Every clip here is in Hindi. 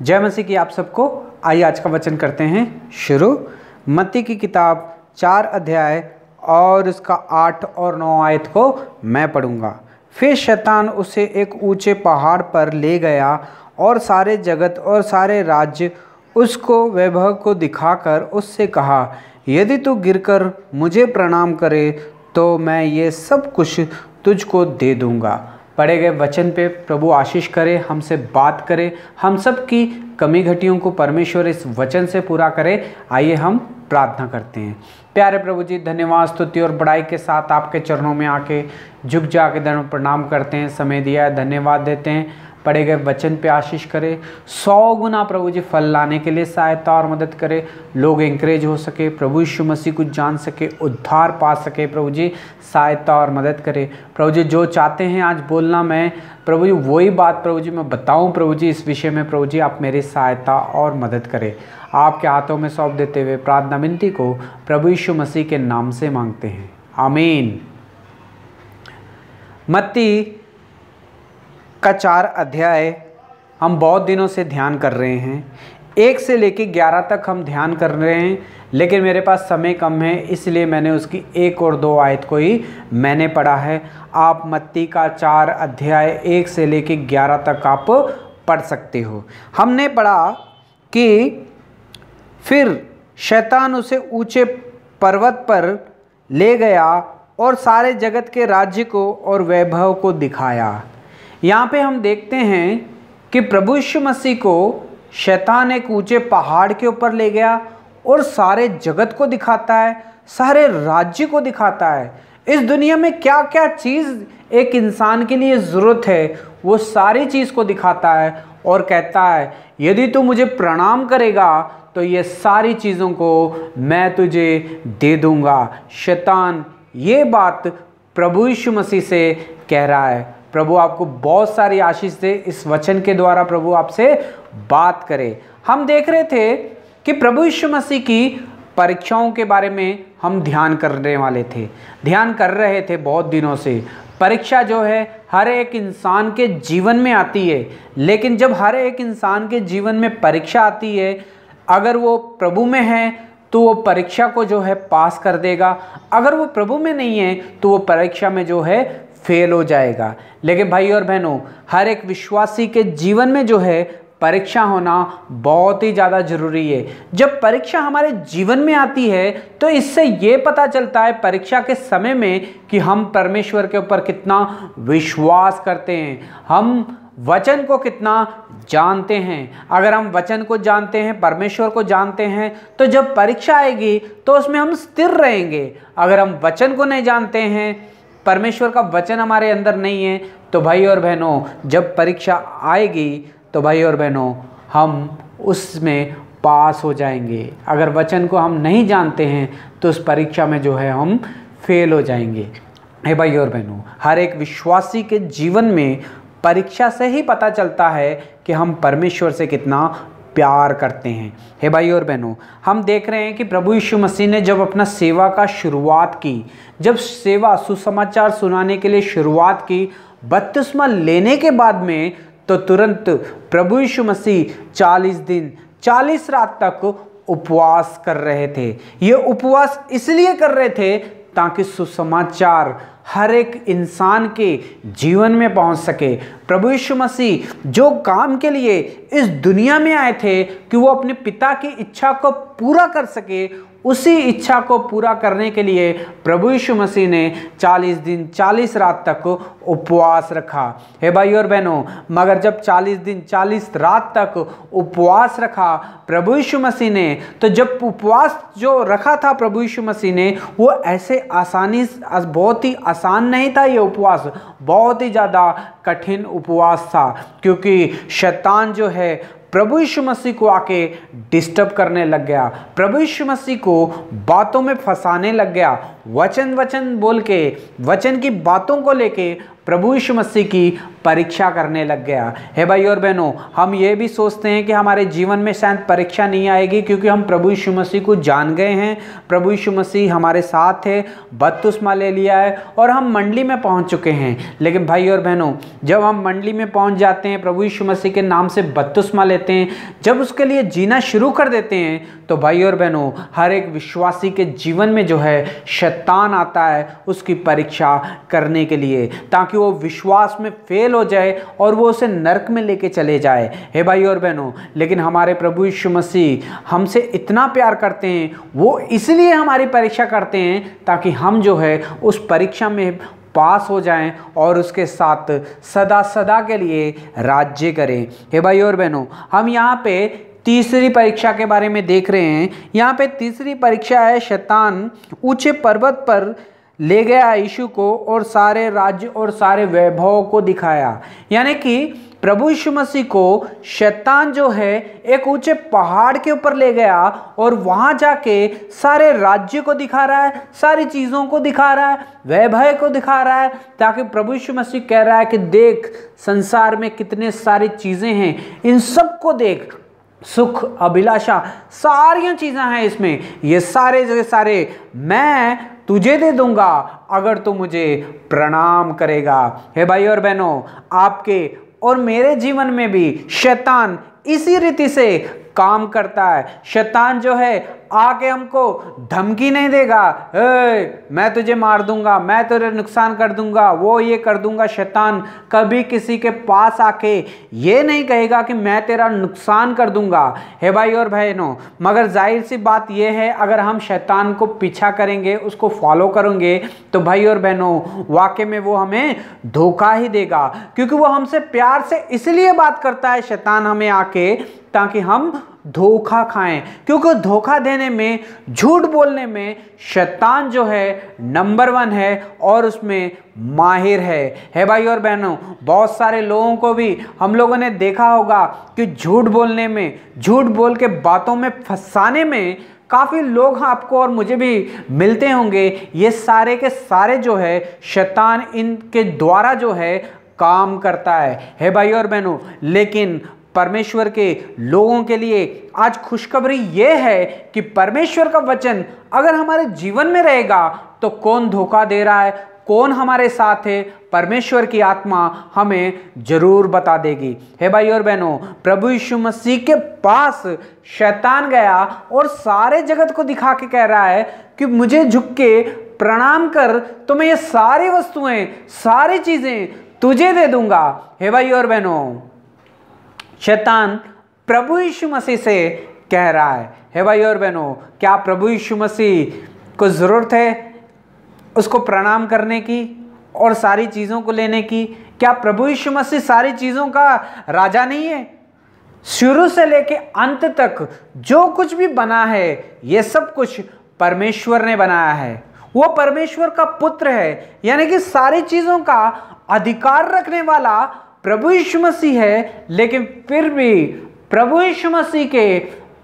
जय मसीह की आप सबको। आइए आज का वचन करते हैं। शुरू। मत्ती की किताब चार अध्याय और उसका आठ और नौ आयत को मैं पढ़ूँगा। फिर शैतान उसे एक ऊँचे पहाड़ पर ले गया और सारे जगत और सारे राज्य उसको, वैभव को दिखाकर उससे कहा, यदि तू गिरकर मुझे प्रणाम करे तो मैं ये सब कुछ तुझको दे दूँगा। पढ़े गए वचन पे प्रभु आशीष करे, हमसे बात करे, हम सब की कमी घटियों को परमेश्वर इस वचन से पूरा करे, आइए हम प्रार्थना करते हैं। प्यारे प्रभु जी, धन्यवाद, स्तुति और बड़ाई के साथ आपके चरणों में आके झुक जा के धर्म प्रणाम करते हैं, समय दिया धन्यवाद देते हैं। पढ़े गए वचन पे आशीष करे, सौ गुना प्रभु जी फल लाने के लिए सहायता और मदद करे, लोग इंकरेज हो सके, प्रभु यीशु मसीह को जान सके, उद्धार पा सके प्रभु जी, सहायता और मदद करे। प्रभु जी, जो चाहते हैं आज बोलना मैं, प्रभु जी, वही बात प्रभु जी, मैं बताऊँ प्रभु जी, इस विषय में प्रभु जी, आप मेरी सहायता और मदद करें। आपके हाथों में सौंप देते हुए प्रार्थना विनती को प्रभु यीशु मसीह के नाम से मांगते हैं। आमीन। मत्ती का चार अध्याय हम बहुत दिनों से ध्यान कर रहे हैं। एक से लेकर ग्यारह तक हम ध्यान कर रहे हैं, लेकिन मेरे पास समय कम है, इसलिए मैंने उसकी एक और दो आयत को ही मैंने पढ़ा है। आप मत्ती का चार अध्याय एक से लेकर ग्यारह तक आप पढ़ सकते हो। हमने पढ़ा कि फिर शैतान उसे ऊँचे पर्वत पर ले गया और सारे जगत के राज्य को और वैभव को दिखाया। यहाँ पे हम देखते हैं कि प्रभु यीशु मसीह को शैतान एक ऊँचे पहाड़ के ऊपर ले गया और सारे जगत को दिखाता है, सारे राज्य को दिखाता है। इस दुनिया में क्या क्या चीज़ एक इंसान के लिए ज़रूरत है, वो सारी चीज़ को दिखाता है और कहता है, यदि तू मुझे प्रणाम करेगा तो ये सारी चीज़ों को मैं तुझे दे दूँगा। शैतान ये बात प्रभु यीशु मसीह से कह रहा है। प्रभु आपको बहुत सारी आशीष दे, इस वचन के द्वारा प्रभु आपसे बात करे। हम देख रहे थे कि प्रभु यीशु मसीह की परीक्षाओं के बारे में हम ध्यान करने वाले थे। ध्यान कर रहे थे बहुत दिनों से। परीक्षा जो है, हर एक इंसान के जीवन में आती है। लेकिन जब हर एक इंसान के जीवन में परीक्षा आती है, अगर वो प्रभु में है तो वो परीक्षा को जो है पास कर देगा। अगर वो प्रभु में नहीं है तो वो परीक्षा में जो है फेल हो जाएगा। लेकिन भाई और बहनों, हर एक विश्वासी के जीवन में जो है, परीक्षा होना बहुत ही ज़्यादा ज़रूरी है। जब परीक्षा हमारे जीवन में आती है तो इससे ये पता चलता है परीक्षा के समय में कि हम परमेश्वर के ऊपर कितना विश्वास करते हैं। हम वचन को कितना जानते हैं। अगर हम वचन को जानते हैं, परमेश्वर को जानते हैं तो जब परीक्षा आएगी तो उसमें हम स्थिर रहेंगे। अगर हम वचन को नहीं जानते हैं परमेश्वर का वचन हमारे अंदर नहीं है तो भाई और बहनों, जब परीक्षा आएगी तो भाई और बहनों, हम उसमें पास हो जाएँगे। अगर वचन को हम नहीं जानते हैं तो उस परीक्षा में जो है, हम फेल हो जाएँगे। हे भाई और बहनों, हर एक विश्वासी के जीवन में परीक्षा से ही पता चलता है कि हम परमेश्वर से कितना प्यार करते हैं। हे भाई और बहनों, हम देख रहे हैं कि प्रभु यीशु मसीह ने जब अपना सेवा का शुरुआत की, जब सेवा सुसमाचार सुनाने के लिए शुरुआत की बत्तीसवा लेने के बाद में तो तुरंत प्रभु यीशु मसीह चालीस दिन, चालीस रात तक उपवास कर रहे थे। ये उपवास इसलिए कर रहे थे ताकि सुसमाचार हर एक इंसान के जीवन में पहुँच सके। प्रभु यीशु मसीह जो काम के लिए इस दुनिया में आए थे कि वो अपने पिता की इच्छा को पूरा कर सके उसी इच्छा को पूरा करने के लिए प्रभु यीशु मसीह ने 40 दिन 40 रात तक उपवास रखा। हे भाई और बहनों, मगर जब 40 दिन 40 रात तक उपवास रखा प्रभु यीशु मसीह ने तो जब उपवास जो रखा था प्रभु यीशु मसीह ने, वो ऐसे आसानी बहुत ही आसान नहीं था ये उपवास, बहुत ही ज़्यादा कठिन उपवास था। क्योंकि शैतान जो है प्रभु यीशु मसीह को आके डिस्टर्ब करने लग गया। प्रभु यीशु मसीह को बातों में फंसाने लग गया। वचन वचन बोल के, वचन की बातों को लेके प्रभु यीशु मसीह की परीक्षा करने लग गया। है भाई और बहनों, हम ये भी सोचते हैं कि हमारे जीवन में शायद परीक्षा नहीं आएगी क्योंकि हम प्रभु यीशु मसीह को जान गए हैं। प्रभु यीशु मसीह हमारे साथ है बदतुस्मा ले लिया है और हम मंडली में पहुँच चुके हैं। लेकिन भाई और बहनों, जब हम मंडली में पहुँच जाते हैं, प्रभु यीशु मसीह के नाम से बदतुस्मा लेते हैं, जब उसके लिए जीना शुरू कर देते हैं तो भाई और बहनों, हर एक विश्वासी के जीवन में जो है, शैतान आता है उसकी परीक्षा करने के लिए, ताकि वो विश्वास में फेल हो जाए और वो उसे नरक में लेके चले जाए। हे भाई और बहनों, लेकिन हमारे प्रभु यीशु मसीह हमसे इतना प्यार करते हैं, वो इसलिए हमारी परीक्षा करते हैं ताकि हम जो है, उस परीक्षा में पास हो जाएँ और उसके साथ सदा सदा के लिए राज्य करें। हे भाई और बहनों, हम यहाँ पे तीसरी परीक्षा के बारे में देख रहे हैं। यहाँ पे तीसरी परीक्षा है शैतान ऊँचे पर्वत पर ले गया यीशु को और सारे राज्य और सारे वैभव को दिखाया। यानी कि प्रभु यीशु मसीह को शैतान जो है, एक ऊँचे पहाड़ के ऊपर ले गया और वहाँ जाके सारे राज्य को दिखा रहा है, सारी चीज़ों को दिखा रहा है, वैभव को दिखा रहा है, ताकि प्रभु यीशु मसीह कह रहा है कि देख, संसार में कितने सारी चीज़ें हैं, इन सबको देख सुख, अभिलाषा, सारिया चीजा हैं इसमें। ये सारे जो सारे, मैं तुझे दे दूँगा अगर तू मुझे प्रणाम करेगा। हे भाई और बहनों, आपके और मेरे जीवन में भी शैतान इसी रीति से काम करता है। शैतान जो है आके हमको धमकी नहीं देगा। मैं तुझे मार दूँगा, मैं तुझे नुकसान कर दूँगा, वो ये कर दूँगा, शैतान। कभी किसी के पास आके ये नहीं कहेगा कि मैं तेरा नुकसान कर दूँगा। हे भाई और बहनों, मगर ज़ाहिर सी बात ये है, अगर हम शैतान को पीछा करेंगे, उसको फॉलो करेंगे तो भाई और बहनों, वाकई में वो हमें धोखा ही देगा। क्योंकि वो हमसे प्यार से इसलिए बात करता है शैतान हमें आके, ताकि हम धोखा खाएँ, क्योंकि धोखा देने में, झूठ बोलने में शैतान जो है नंबर वन है और उसमें माहिर है। है भाई और बहनों, बहुत सारे लोगों को भी हम लोगों ने देखा होगा कि झूठ बोलने में, झूठ बोल के बातों में फंसाने में काफ़ी लोग हाँ आपको और मुझे भी मिलते होंगे। ये सारे के सारे जो है, शैतान इनके द्वारा जो है काम करता है। है भाई और बहनों, लेकिन परमेश्वर के लोगों के लिए आज खुशखबरी यह है कि परमेश्वर का वचन अगर हमारे जीवन में रहेगा तो कौन धोखा दे रहा है? कौन हमारे साथ है? परमेश्वर की आत्मा हमें ज़रूर बता देगी। हे भाई और बहनों, प्रभु यीशु मसीह के पास शैतान गया और सारे जगत को दिखा के कह रहा है कि मुझे झुक के प्रणाम कर तो मैं ये सारी वस्तुएँ, सारी चीज़ें तुझे दे दूँगा। हे भाई और बहनों शैतान प्रभु यीशु मसीह से कह रहा है। हे भाई और बहनों, क्या प्रभु यीशु मसीह को ज़रूरत है उसको प्रणाम करने की और सारी चीज़ों को लेने की? क्या प्रभु यीशु मसीह सारी चीज़ों का राजा नहीं है? शुरू से लेके अंत तक जो कुछ भी बना है, ये सब कुछ परमेश्वर ने बनाया है। वो परमेश्वर का पुत्र है, यानी कि सारी चीज़ों का अधिकार रखने वाला प्रभु यीशु मसीह है, लेकिन फिर भी प्रभु यीशु मसीह के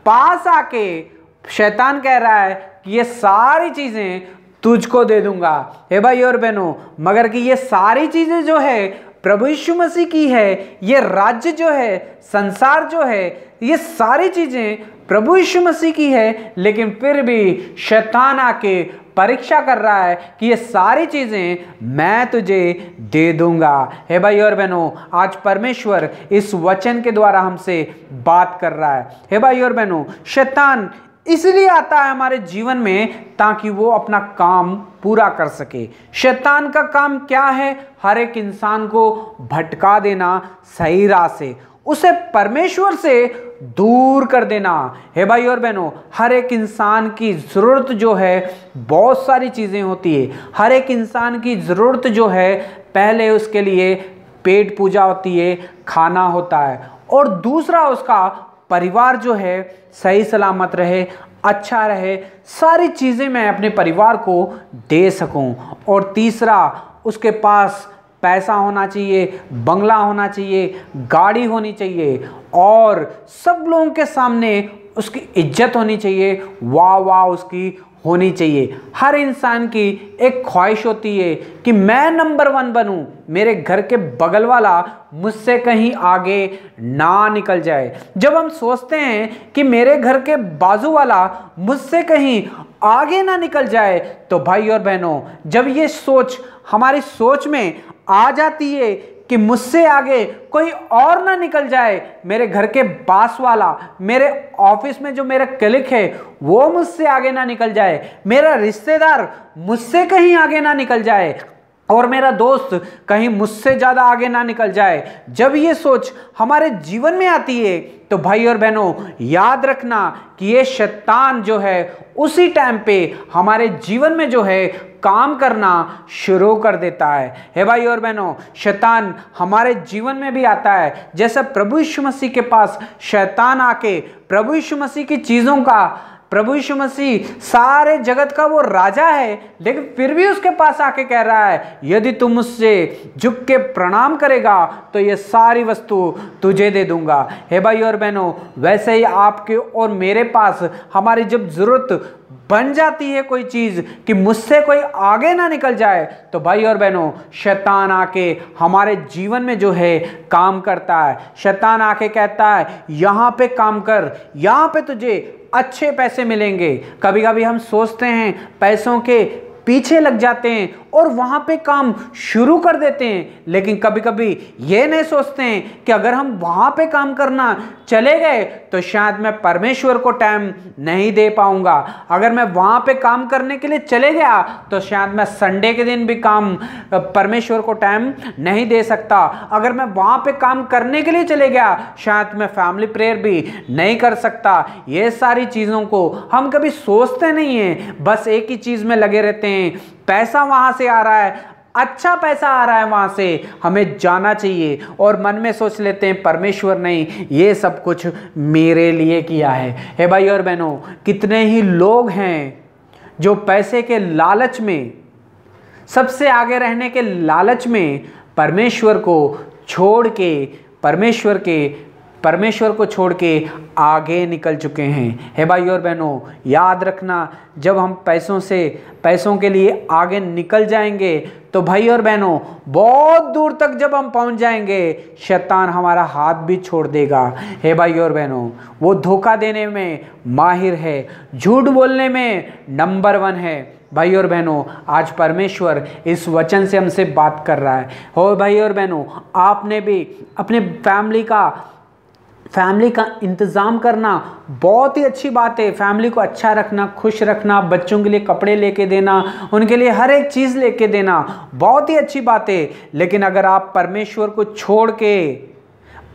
पास आके शैतान कह रहा है कि ये सारी चीज़ें तुझको दे दूँगा। हे भाई और बहनों, मगर कि ये सारी चीज़ें जो है प्रभु यीशु मसीह की है, ये राज्य जो है, संसार जो है, ये सारी चीज़ें प्रभु यीशु मसीह की है, लेकिन फिर भी शैतान आके परीक्षा कर रहा है कि ये सारी चीज़ें मैं तुझे दे दूँगा। हे भाई और बहनों, आज परमेश्वर इस वचन के द्वारा हमसे बात कर रहा है। हे भाई और बहनों, शैतान इसलिए आता है हमारे जीवन में ताकि वो अपना काम पूरा कर सके। शैतान का काम क्या है? हर एक इंसान को भटका देना सही राह से उसे परमेश्वर से दूर कर देना। है भाई और बहनों, हर एक इंसान की ज़रूरत जो है, बहुत सारी चीज़ें होती है। हर एक इंसान की ज़रूरत जो है, पहले उसके लिए पेट पूजा होती है, खाना होता है। और दूसरा उसका परिवार जो है, सही सलामत रहे अच्छा रहे, सारी चीज़ें मैं अपने परिवार को दे सकूँ। और तीसरा, उसके पास पैसा होना चाहिए, बंगला होना चाहिए, गाड़ी होनी चाहिए, और सब लोगों के सामने उसकी इज़्ज़त होनी चाहिए। वाह वाह, उसकी होनी चाहिए। हर इंसान की एक ख्वाहिश होती है कि मैं नंबर वन बनूं, मेरे घर के बगल वाला मुझसे कहीं आगे ना निकल जाए। जब हम सोचते हैं कि मेरे घर के बाजू वाला मुझसे कहीं आगे ना निकल जाए तो भाई और बहनों, जब ये सोच हमारी सोच में आ जाती है कि मुझसे आगे कोई और ना निकल जाए। मेरे घर के पास वाला, मेरे ऑफ़िस में जो मेरा क्लिक है, वो मुझसे आगे ना निकल जाए। मेरा रिश्तेदार मुझसे कहीं आगे ना निकल जाए। और मेरा दोस्त कहीं मुझसे ज़्यादा आगे ना निकल जाए। जब ये सोच हमारे जीवन में आती है तो भाई और बहनों, याद रखना कि ये शैतान जो है, उसी टाइम पे हमारे जीवन में जो है, काम करना शुरू कर देता है। हे भाई और बहनों, शैतान हमारे जीवन में भी आता है। जैसे प्रभु यीशु मसीह के पास शैतान आके प्रभु यीशु मसीह की चीज़ों का प्रभु यीशु मसीह सारे जगत का वो राजा है, लेकिन फिर भी उसके पास आके कह रहा है, यदि तुम मुझसे झुक के प्रणाम करेगा तो ये सारी वस्तु तुझे दे दूँगा। हे भाई और बहनों, वैसे ही आपके और मेरे पास हमारी जब ज़रूरत बन जाती है कोई चीज़ कि मुझसे कोई आगे ना निकल जाए। तो भाई और बहनों, शैतान आके हमारे जीवन में जो है, काम करता है। शैतान आके कहता है, यहाँ पे काम कर, यहाँ पे तुझे अच्छे पैसे मिलेंगे। कभी कभी हम सोचते हैं, पैसों के पीछे लग जाते हैं और वहाँ पे काम शुरू कर देते हैं। लेकिन कभी कभी ये नहीं सोचते हैं कि अगर हम वहाँ पे काम करना चले गए तो शायद मैं परमेश्वर को टाइम नहीं दे पाऊँगा। अगर मैं वहाँ पे काम करने के लिए चले गया तो शायद मैं संडे के दिन भी काम, परमेश्वर को टाइम नहीं दे सकता। अगर मैं वहाँ पे काम करने के लिए चले गया, शायद मैं फैमिली प्रेयर भी नहीं कर सकता। ये सारी चीज़ों को हम कभी सोचते नहीं हैं। बस एक ही चीज़ में लगे रहते हैं पैसा वहाँ से आ रहा है। अच्छा पैसा आ रहा है वहाँ से। हमें जाना चाहिए और मन में सोच लेते हैं, परमेश्वर नहीं ये सब कुछ मेरे लिए किया है। हे भाई और बहनों, कितने ही लोग हैं जो पैसे के लालच में, सबसे आगे रहने के लालच में परमेश्वर को छोड़ के, परमेश्वर के परमेश्वर को छोड़ के आगे निकल चुके हैं। हे भाई और बहनों, याद रखना, जब हम पैसों से, पैसों के लिए आगे निकल जाएँगे तो भाई और बहनों, बहुत दूर तक जब हम पहुँच जाएँगे, शैतान हमारा हाथ भी छोड़ देगा। हे भाई और बहनों, वो धोखा देने में माहिर है, झूठ बोलने में नंबर वन है। भाई और बहनों, आज परमेश्वर इस वचन से हमसे बात कर रहा है। हो भाई और बहनों, आपने भी, अपने फैमिली का फैमिली का इंतज़ाम करना, बहुत ही अच्छी बात है। फैमिली को अच्छा रखना, खुश रखना, बच्चों के लिए कपड़े लेके देना, उनके लिए हर एक चीज़ लेके देना, बहुत ही अच्छी बात है। लेकिन अगर आप परमेश्वर को छोड़ के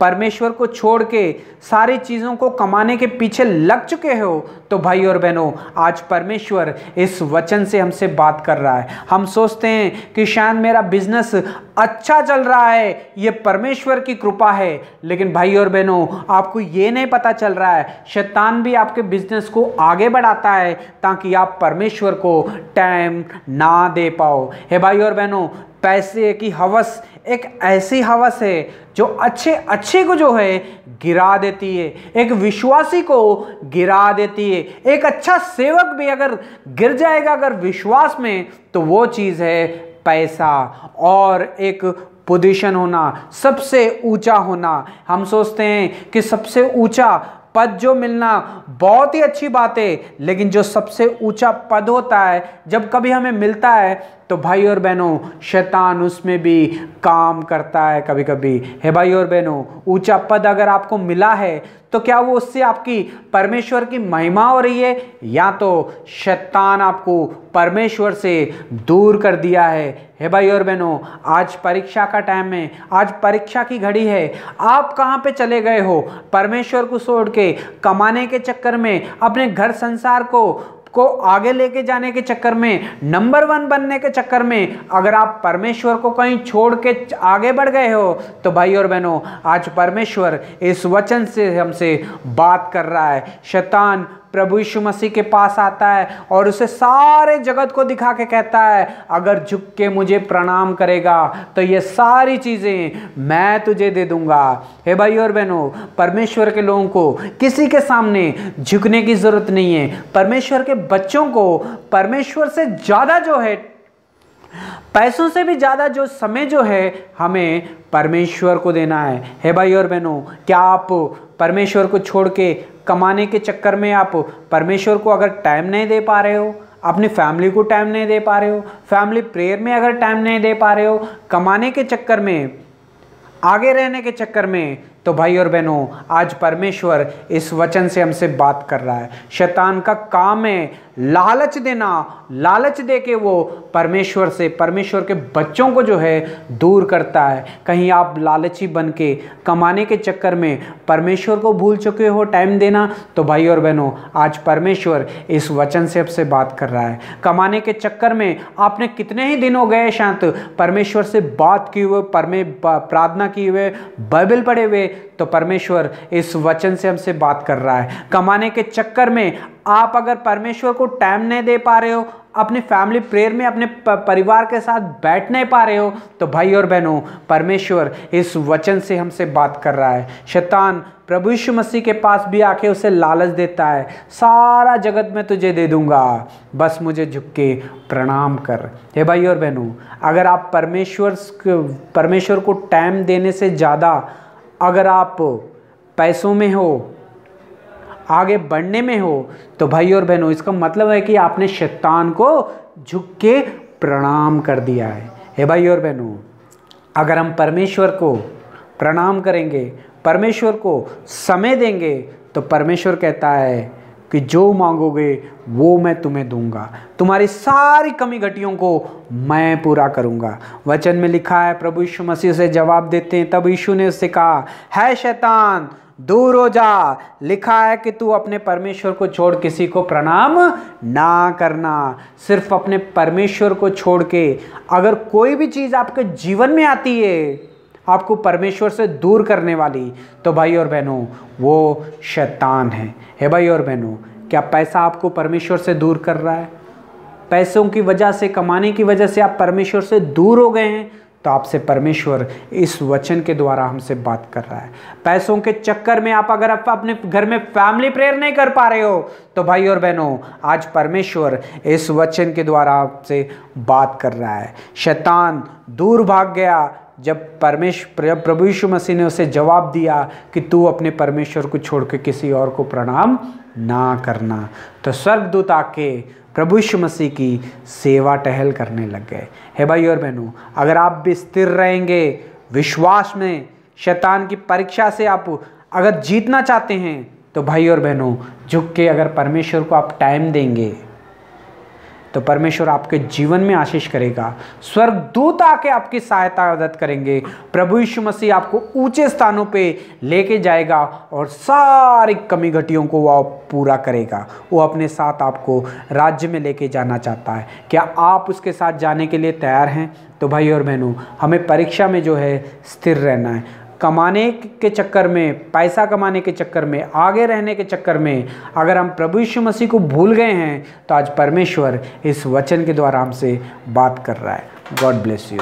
परमेश्वर को छोड़ के सारी चीज़ों को कमाने के पीछे लग चुके हो? तो भाई और बहनों, आज परमेश्वर इस वचन से हमसे बात कर रहा है। हम सोचते हैं कि शायद मेरा बिज़नेस अच्छा चल रहा है, ये परमेश्वर की कृपा है। लेकिन भाई और बहनों, आपको ये नहीं पता चल रहा है, शैतान भी आपके बिज़नेस को आगे बढ़ाता है, ताकि आप परमेश्वर को टाइम ना दे पाओ। हे भाई और बहनों पैसे की हवस, एक ऐसी हवस है जो अच्छे अच्छे को जो है गिरा देती है। एक विश्वासी को गिरा देती है। एक अच्छा सेवक भी अगर गिर जाएगा, अगर विश्वास में तो वो चीज़ है पैसा। और एक पोजीशन होना, सबसे ऊँचा होना। हम सोचते हैं कि सबसे ऊँचा पद जो मिलना बहुत ही अच्छी बात है, लेकिन जो सबसे ऊँचा पद होता है, जब कभी हमें मिलता है तो भाई और बहनों, शैतान उसमें भी काम करता है कभी कभी है भाई और बहनों, ऊँचा पद अगर आपको मिला है तो क्या वो उससे आपकी परमेश्वर की महिमा हो रही है? या तो शैतान आपको परमेश्वर से दूर कर दिया है? हे भाई और बहनों, आज परीक्षा का टाइम है, आज परीक्षा की घड़ी है। आप कहाँ पे चले गए हो? परमेश्वर को छोड़ के, कमाने के चक्कर में, अपने घर संसार को को आगे लेके जाने के चक्कर में, नंबर वन बनने के चक्कर में, अगर आप परमेश्वर को कहीं छोड़ के आगे बढ़ गए हो तो भाई और बहनों, आज परमेश्वर इस वचन से हमसे बात कर रहा है। शैतान प्रभु यीशु मसीह के पास आता है और उसे सारे जगत को दिखा के कहता है, अगर झुक के मुझे प्रणाम करेगा तो ये सारी चीज़ें मैं तुझे दे दूँगा। हे भाई और बहनों, परमेश्वर के लोगों को किसी के सामने झुकने की ज़रूरत नहीं है। परमेश्वर के बच्चों को परमेश्वर से ज़्यादा जो है, पैसों से भी ज़्यादा जो समय जो है, हमें परमेश्वर को देना है। हे भाई और बहनों, क्या आप परमेश्वर को छोड़ के कमाने के चक्कर में आप परमेश्वर को अगर टाइम नहीं दे पा रहे हो, अपनी फैमिली को टाइम नहीं दे पा रहे हो फैमिली प्रेयर में अगर टाइम नहीं दे पा रहे हो, कमाने के चक्कर में, आगे रहने के चक्कर में तो भाई और बहनों, आज परमेश्वर इस वचन से हमसे बात कर रहा है। शैतान का काम है लालच देना, लालच दे के वो परमेश्वर से, परमेश्वर के बच्चों को जो है दूर करता है। कहीं आप लालची बन के, कमाने के चक्कर में परमेश्वर को भूल चुके हो टाइम देना तो भाई और बहनों, आज परमेश्वर इस वचन से आपसे बात कर रहा है। कमाने के चक्कर में आपने कितने ही दिन हो गए शांत, परमेश्वर से बात की हुए परमे प्रार्थना की हुए बाइबल पढ़े हुए तो परमेश्वर इस वचन से हमसे बात कर रहा है। कमाने के चक्कर में आप अगर परमेश्वर को टाइम नहीं दे पा रहे हो, अपने फैमिली प्रेयर में, अपने परिवार के साथ बैठ नहीं पा रहे हो तो भाई और बहनों, परमेश्वर इस वचन से हमसे बात कर रहा है। शैतान प्रभु यीशु मसीह के पास भी आके उसे लालच देता है। सारा जगत मैं तुझे दे दूँगा। बस मुझे झुक के प्रणाम कर। हे भाई और बहनों, अगर आप परमेश्वर परमेश्वर को टाइम देने से ज़्यादा अगर आप पैसों में हो, आगे बढ़ने में हो तो भाई और बहनों, इसका मतलब है कि आपने शैतान को झुक के प्रणाम कर दिया है। हे भाई और बहनों, अगर हम परमेश्वर को प्रणाम करेंगे, परमेश्वर को समय देंगे तो परमेश्वर कहता है कि जो मांगोगे, वो मैं तुम्हें दूँगा। तुम्हारी सारी कमी घटियों को मैं पूरा करूँगा। वचन में लिखा है, प्रभु यीशु मसीह से जवाब देते हैं। तब यीशु ने उससे कहा, है शैतान, दूर हो जा। लिखा है कि तू अपने परमेश्वर को छोड़ किसी को प्रणाम ना करना। सिर्फ़ अपने परमेश्वर को छोड़ के अगर कोई भी चीज़ आपके जीवन में आती है आपको परमेश्वर से दूर करने वाली। तो भाई और बहनों, वो शैतान है। हे भाई और बहनों, क्या पैसा आपको परमेश्वर से दूर कर रहा है? पैसों की वजह से, कमाने की वजह से आप परमेश्वर से दूर हो गए हैं तो आपसे परमेश्वर इस वचन के द्वारा हमसे बात कर रहा है। पैसों के चक्कर में आप अगर आप अपने घर में फैमिली प्रेयर नहीं कर पा रहे हो तो भाई और बहनों, आज परमेश्वर इस वचन के द्वारा आपसे बात कर रहा है। शैतान दूर भाग गया जब परमेश्वर प्रभु यीशु मसीह ने उसे जवाब दिया कि तू अपने परमेश्वर को छोड़ के किसी और को प्रणाम ना करना तो स्वर्गदूत आके प्रभु यीशु मसीह की सेवा टहल करने लग गए। हे भाई और बहनों, अगर आप भी स्थिर रहेंगे, विश्वास में, शैतान की परीक्षा से आप अगर जीतना चाहते हैं तो भाई और बहनों, झुक के अगर परमेश्वर को आप टाइम देंगे तो परमेश्वर आपके जीवन में आशीष करेगा। स्वर्ग दूत आके आपकी सहायता मदद करेंगे। प्रभु यीशु मसीह आपको ऊँचे स्थानों पे लेके जाएगा और सारी कमी घटियों को वह पूरा करेगा। वो अपने साथ आपको राज्य में लेके जाना चाहता है। क्या आप उसके साथ जाने के लिए तैयार हैं? तो भाई और बहनों, हमें परीक्षा में जो है स्थिर रहना है। कमाने के चक्कर में, पैसा कमाने के चक्कर में, आगे रहने के चक्कर में, अगर हम प्रभु यीशु मसीह को भूल गए हैं तो आज परमेश्वर इस वचन के द्वारा हमसे बात कर रहा है। God bless you